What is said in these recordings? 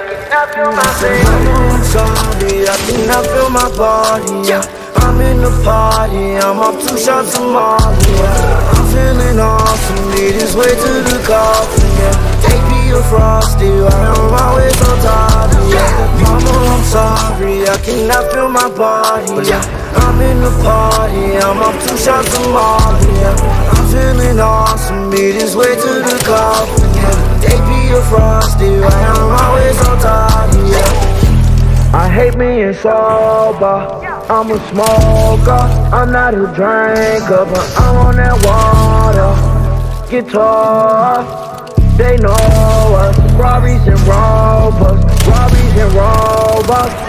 I'm sorry, I cannot feel my body. I'm in the party, I'm up two shots of Molly. Yeah. I'm feeling awesome, lead this way to the coffin. Yeah. Take me a frosty, right on my way so tired. Yeah. Mama, I'm sorry, I cannot feel my body. Yeah. I'm in the party, I'm up two shots of Molly. Yeah. I'm feeling awesome, lead this way to the coffin. Frosty, right on my way so tired. Yeah. I hate being sober. I'm a smoker. I'm not a drinker, but I'm on that water. Guitar. They know us. Robberies and robbers. Robberies and robbers.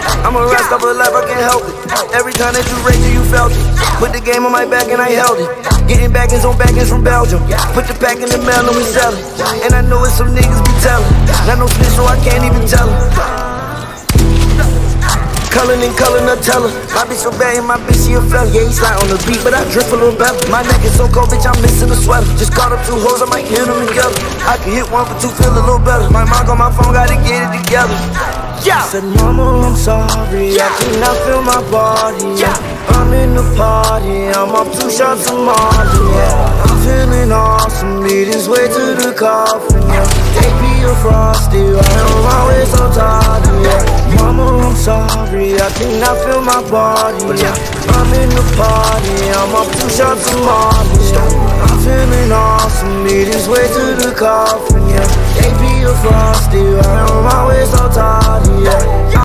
A of I can't help it. Every time that you raised it, you felt it. Put the game on my back and I held it. Getting backings on backings from Belgium. Put the pack in the mail and we sell it. And I know it's some niggas be telling. Not no snitch, so I can't even tell them. Cullin' and cullin' Nutella. My bitch so bad, and my bitch she a fella. Yeah, he slide on the beat, but I drip a little better. My neck is so cold, bitch, I'm missing a sweater. Just caught up two hoes, I might hit them together. I can hit one for two, feel a little better. My mom on my phone, gotta get it together. Yeah. Said, Mama, I'm sorry, I cannot feel my body. Yeah. I'm in the party, I'm up two shots of Molly. Yeah. I'm feeling awesome, lead this way to the coffin. Yeah. Take me a frosty, on my way so tired. Yeah. Mama, I'm sorry, I cannot feel my body. Yeah. I'm in the party, I'm up two shots of Molly. Yeah. I'm feeling awesome, lead this way to the coffin.